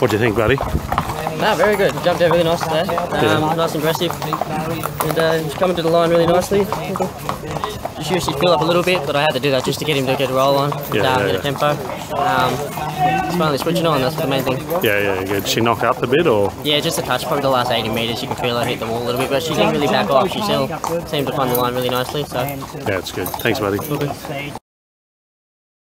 What do you think, buddy? No, very good. Jumped out really nice today. Um, Nice and aggressive. And uh, he's coming to the line really nicely. Just usually fill up a little bit, but I had to do that just to get him to get a roll on, Yeah, down, yeah, get a tempo. Um, he's finally switching on, that's the main thing. Yeah, yeah, good. She knock up a bit or? Yeah, just a touch, probably the last 80 metres, you can feel her hit the wall a little bit, but she didn't really back off. She still seemed to find the line really nicely, so Yeah, it's good. Thanks, buddy.